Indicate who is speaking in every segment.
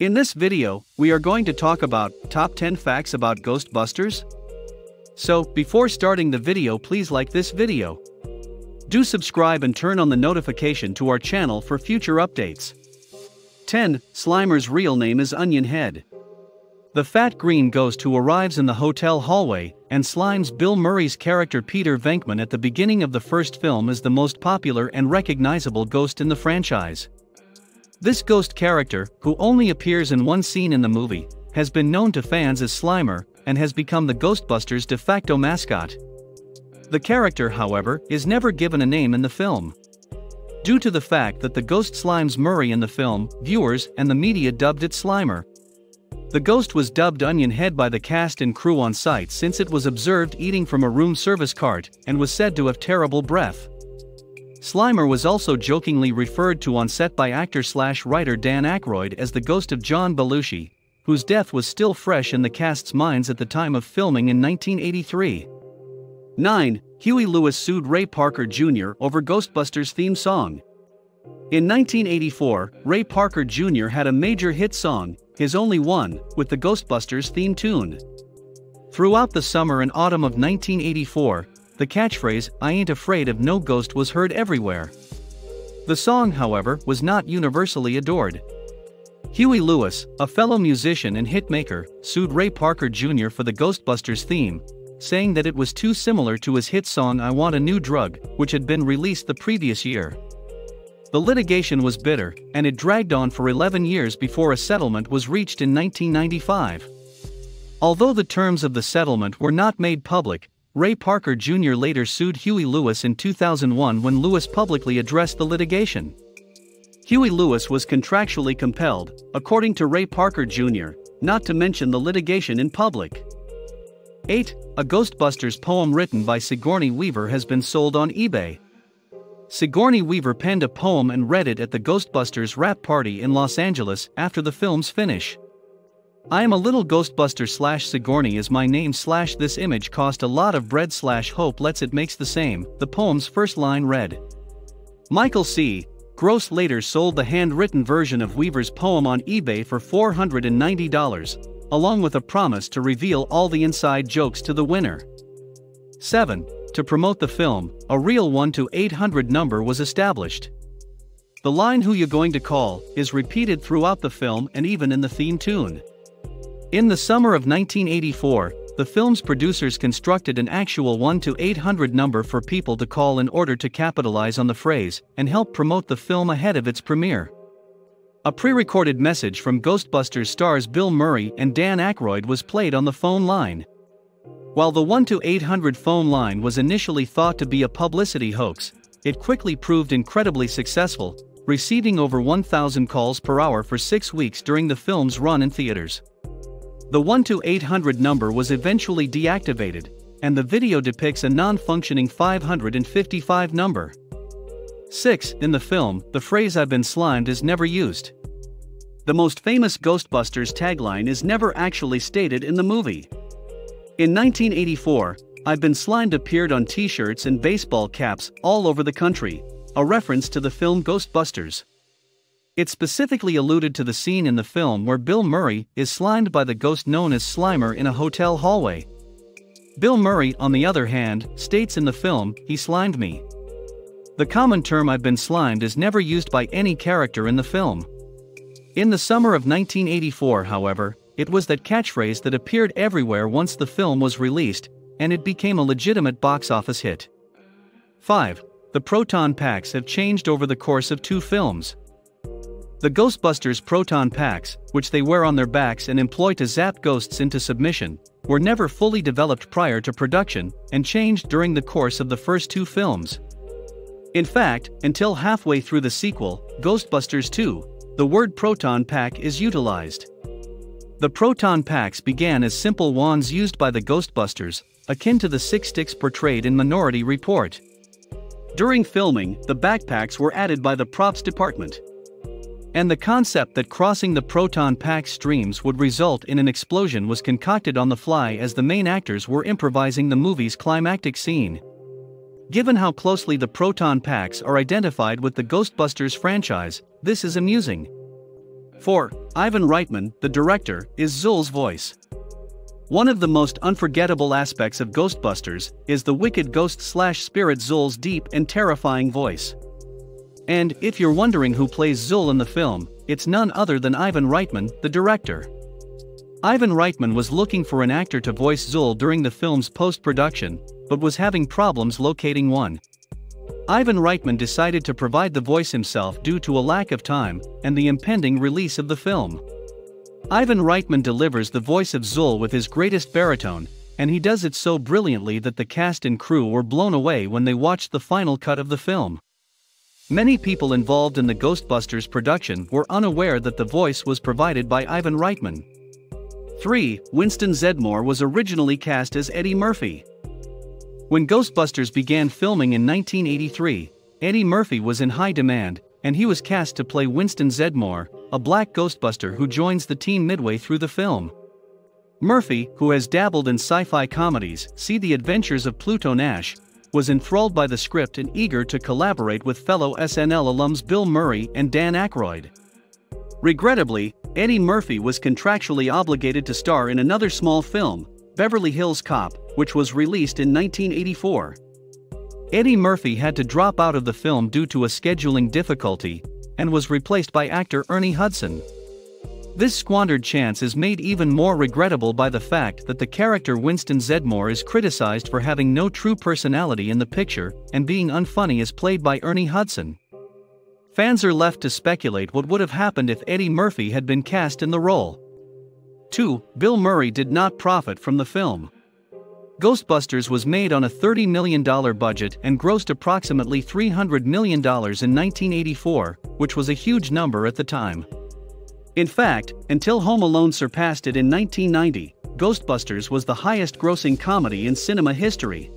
Speaker 1: In this video, we are going to talk about top 10 facts about Ghostbusters. So, before starting the video please like this video. Do subscribe and turn on the notification to our channel for future updates. 10. Slimer's real name is Onion Head. The fat green ghost who arrives in the hotel hallway and slimes Bill Murray's character Peter Venkman at the beginning of the first film is the most popular and recognizable ghost in the franchise. This ghost character, who only appears in one scene in the movie, has been known to fans as Slimer and has become the Ghostbusters' de facto mascot. The character, however, is never given a name in the film. Due to the fact that the ghost slimes Murray in the film, viewers and the media dubbed it Slimer. The ghost was dubbed Onion Head by the cast and crew on site since it was observed eating from a room service cart and was said to have terrible breath. Slimer was also jokingly referred to on set by actor slash writer Dan Aykroyd as the ghost of John Belushi, whose death was still fresh in the cast's minds at the time of filming in 1983. 9. Huey Lewis sued Ray Parker Jr. over Ghostbusters theme song. In 1984, Ray Parker Jr. had a major hit song, his only one, with the Ghostbusters theme tune. Throughout the summer and autumn of 1984, the catchphrase, I ain't afraid of no ghost, was heard everywhere. The song, however, was not universally adored. Huey Lewis, a fellow musician and hitmaker, sued Ray Parker Jr. for the Ghostbusters theme, saying that it was too similar to his hit song I Want a New Drug, which had been released the previous year. The litigation was bitter, and it dragged on for 11 years before a settlement was reached in 1995. Although the terms of the settlement were not made public, Ray Parker Jr. later sued Huey Lewis in 2001 when Lewis publicly addressed the litigation. Huey Lewis was contractually compelled, according to Ray Parker Jr., not to mention the litigation in public. 8. A Ghostbusters poem written by Sigourney Weaver has been sold on eBay. Sigourney Weaver penned a poem and read it at the Ghostbusters wrap party in Los Angeles after the film's finish. I am a little Ghostbuster slash Sigourney is my name slash this image cost a lot of bread slash hope lets it makes the same, the poem's first line read. Michael C. Gross later sold the handwritten version of Weaver's poem on eBay for $490, along with a promise to reveal all the inside jokes to the winner. 7. To promote the film, a real 1 to 800 number was established. The line Who You Going to Call is repeated throughout the film and even in the theme tune. In the summer of 1984, the film's producers constructed an actual 1 to 800 number for people to call in order to capitalize on the phrase and help promote the film ahead of its premiere. A pre recorded message from Ghostbusters stars Bill Murray and Dan Aykroyd was played on the phone line. While the 1 to 800 phone line was initially thought to be a publicity hoax, it quickly proved incredibly successful, receiving over 1,000 calls per hour for six weeks during the film's run in theaters. The 1 to 800 number was eventually deactivated, and the video depicts a non functioning 555 number. 6. In the film, the phrase I've been slimed is never used. The most famous Ghostbusters tagline is never actually stated in the movie. In 1984, I've Been Slimed appeared on t shirts and baseball caps all over the country, a reference to the film Ghostbusters. It specifically alluded to the scene in the film where Bill Murray is slimed by the ghost known as Slimer in a hotel hallway. Bill Murray, on the other hand, states in the film, he slimed me. The common term I've been slimed is never used by any character in the film. In the summer of 1984, however, it was that catchphrase that appeared everywhere once the film was released, and it became a legitimate box office hit. 5. The proton packs have changed over the course of two films. The Ghostbusters proton packs, which they wear on their backs and employ to zap ghosts into submission, were never fully developed prior to production and changed during the course of the first two films. In fact, until halfway through the sequel, Ghostbusters 2, the word proton pack is utilized. The proton packs began as simple wands used by the Ghostbusters, akin to the six sticks portrayed in Minority Report. During filming, the backpacks were added by the props department. And the concept that crossing the proton pack streams would result in an explosion was concocted on the fly as the main actors were improvising the movie's climactic scene. Given how closely the proton packs are identified with the Ghostbusters franchise, this is amusing. 4. Ivan Reitman, the director, is Zuul's voice. One of the most unforgettable aspects of Ghostbusters is the wicked ghost slash spirit Zuul's deep and terrifying voice. And if you're wondering who plays Zuul in the film, it's none other than Ivan Reitman, the director. Ivan Reitman was looking for an actor to voice Zuul during the film's post production, but was having problems locating one. Ivan Reitman decided to provide the voice himself due to a lack of time and the impending release of the film. Ivan Reitman delivers the voice of Zuul with his greatest baritone, and he does it so brilliantly that the cast and crew were blown away when they watched the final cut of the film. Many people involved in the Ghostbusters production were unaware that the voice was provided by Ivan Reitman. 3. Winston Zeddemore was originally cast as Eddie Murphy. When Ghostbusters began filming in 1983, Eddie Murphy was in high demand, and he was cast to play Winston Zeddemore, a black Ghostbuster who joins the team midway through the film. Murphy, who has dabbled in sci fi comedies, see the adventures of Pluto Nash, was enthralled by the script and eager to collaborate with fellow SNL alums Bill Murray and Dan Aykroyd. Regrettably, Eddie Murphy was contractually obligated to star in another small film, Beverly Hills Cop, which was released in 1984. Eddie Murphy had to drop out of the film due to a scheduling difficulty and was replaced by actor Ernie Hudson. This squandered chance is made even more regrettable by the fact that the character Winston Zeddemore is criticized for having no true personality in the picture and being unfunny as played by Ernie Hudson. Fans are left to speculate what would have happened if Eddie Murphy had been cast in the role. 2. Bill Murray did not profit from the film. Ghostbusters was made on a $30 million budget and grossed approximately $300 million in 1984, which was a huge number at the time. In fact, until Home Alone surpassed it in 1990, Ghostbusters was the highest grossing comedy in cinema history.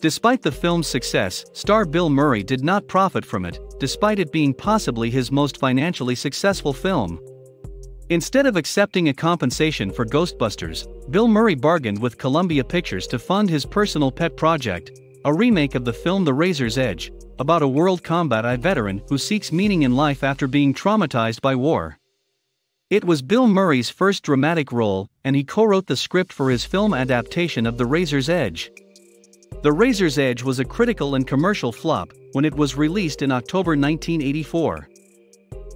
Speaker 1: Despite the film's success, star Bill Murray did not profit from it, despite it being possibly his most financially successful film. Instead of accepting a compensation for Ghostbusters, Bill Murray bargained with Columbia Pictures to fund his personal pet project, a remake of the film The Razor's Edge, about a World Combat I veteran who seeks meaning in life after being traumatized by war. It was Bill Murray's first dramatic role, and he co wrote the script for his film adaptation of The Razor's Edge. The Razor's Edge was a critical and commercial flop when it was released in October 1984.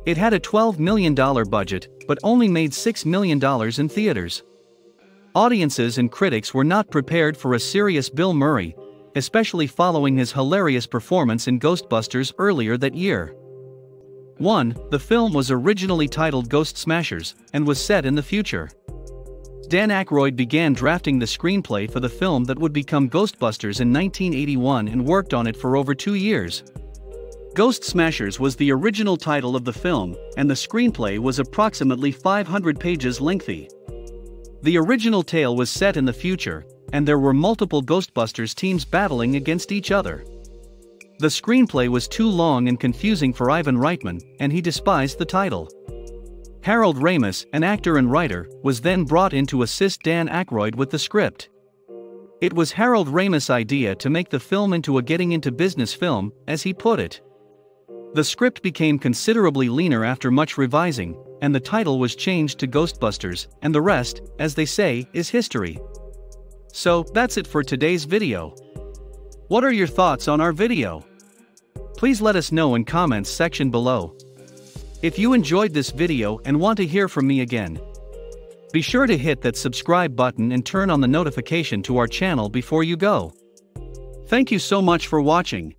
Speaker 1: It had a $12 million budget, but only made $6 million in theaters. Audiences and critics were not prepared for a serious Bill Murray, especially following his hilarious performance in Ghostbusters earlier that year. 1. The film was originally titled Ghost Smashers and was set in the future. Dan Aykroyd began drafting the screenplay for the film that would become Ghostbusters in 1981 and worked on it for over two years. Ghost Smashers was the original title of the film, and the screenplay was approximately 500 pages lengthy. The original tale was set in the future, and there were multiple Ghostbusters teams battling against each other. The screenplay was too long and confusing for Ivan Reitman, and he despised the title. Harold Ramis, an actor and writer, was then brought in to assist Dan Aykroyd with the script. It was Harold Ramis' idea to make the film into a getting into business film, as he put it. The script became considerably leaner after much revising, and the title was changed to Ghostbusters, and the rest, as they say, is history. So, that's it for today's video. What are your thoughts on our video? Please let us know in comments section below. If you enjoyed this video and want to hear from me again, be sure to hit that subscribe button and turn on the notification to our channel before you go. Thank you so much for watching.